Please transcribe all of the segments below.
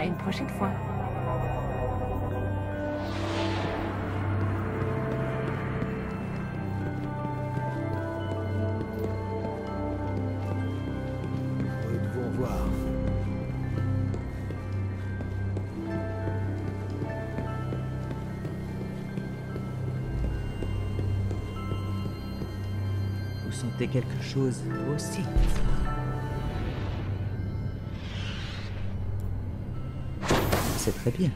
À une prochaine fois. Vous sentez quelque chose aussi, C'est très bien.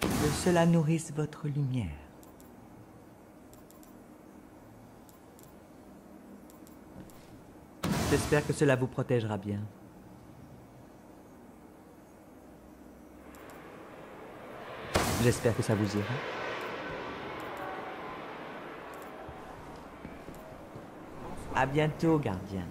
Que cela nourrisse votre lumière. J'espère que cela vous protégera bien. J'espère que ça vous ira. À bientôt, gardien.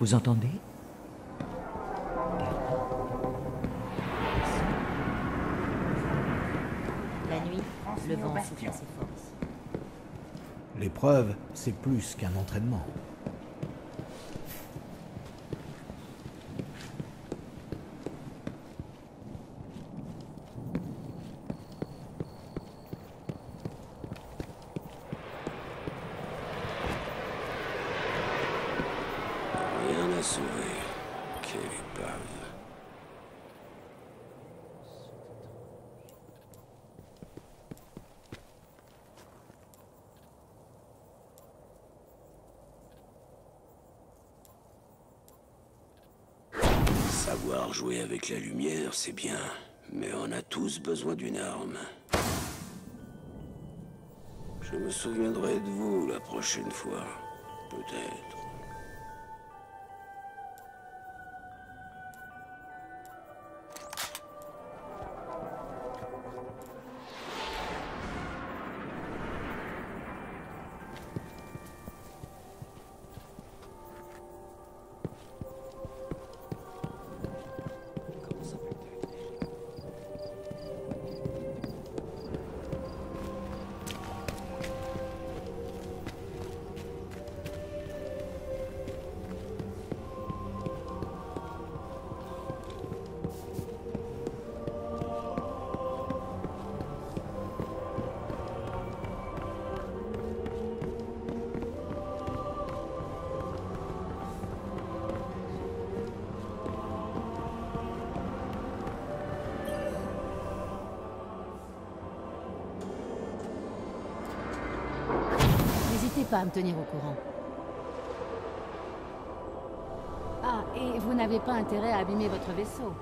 Vous entendez? La nuit, le vent souffle à ses forces. L'épreuve, c'est plus qu'un entraînement. Rien à sauver. Quelle épave. Savoir jouer avec la lumière, c'est bien, mais on a tous besoin d'une arme. Je me souviendrai de vous la prochaine fois, peut-être. N'hésitez pas à me tenir au courant. Ah, et vous n'avez pas intérêt à abîmer votre vaisseau.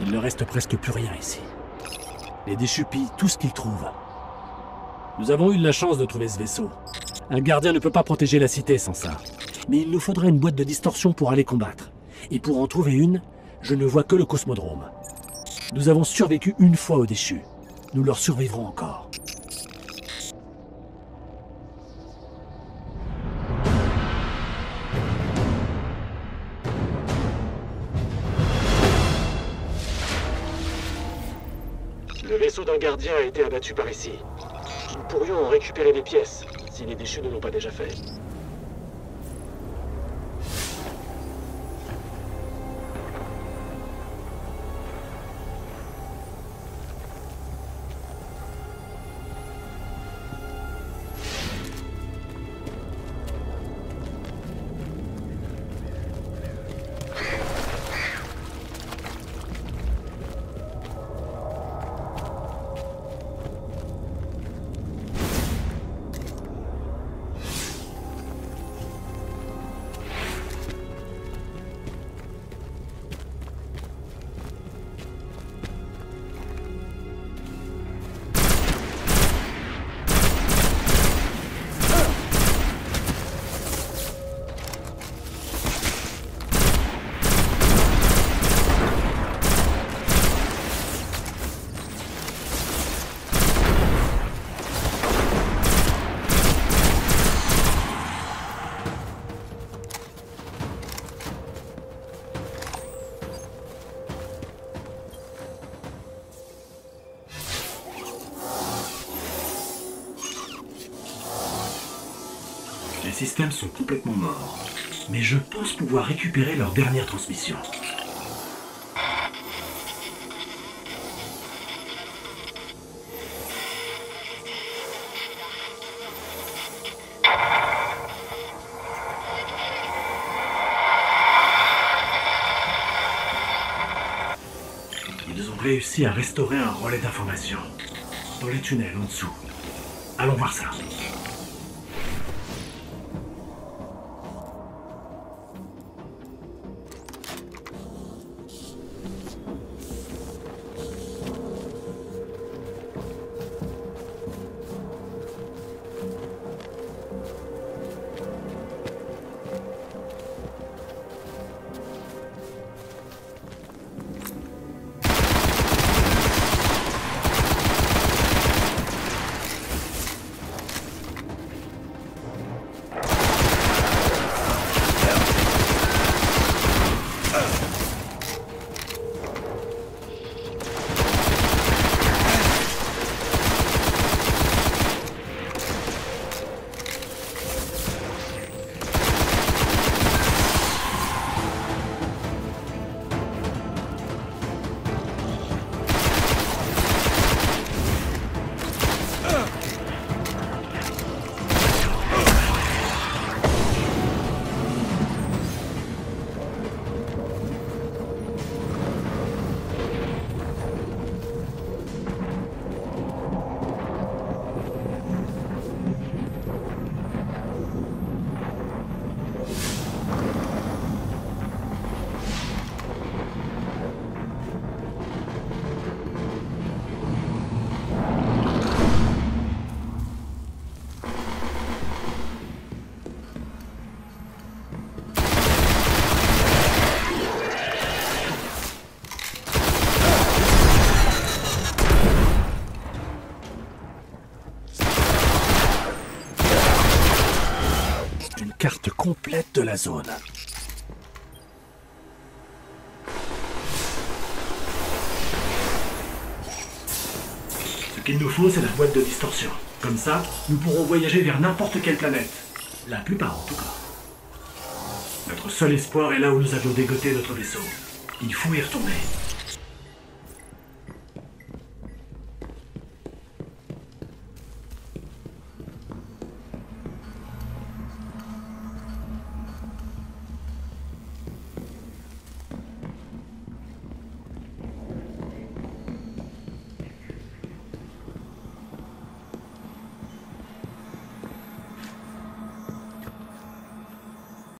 Il ne reste presque plus rien ici. Les déchus pillent tout ce qu'ils trouvent. Nous avons eu la chance de trouver ce vaisseau. Un gardien ne peut pas protéger la cité sans ça. Mais il nous faudrait une boîte de distorsion pour aller combattre. Et pour en trouver une, je ne vois que le cosmodrome. Nous avons survécu une fois aux déchus. Nous leur survivrons encore. D'un gardien a été abattu par ici. Nous pourrions en récupérer les pièces, si les déchus ne l'ont pas déjà fait. Sont complètement morts. Mais je pense pouvoir récupérer leur dernière transmission. Ils ont réussi à restaurer un relais d'information. Dans les tunnels en dessous. Allons voir ça. Carte complète de la zone. Ce qu'il nous faut, c'est la boîte de distorsion. Comme ça, nous pourrons voyager vers n'importe quelle planète. La plupart, en tout cas. Notre seul espoir est là où nous avions dégoté notre vaisseau. Il faut y retourner.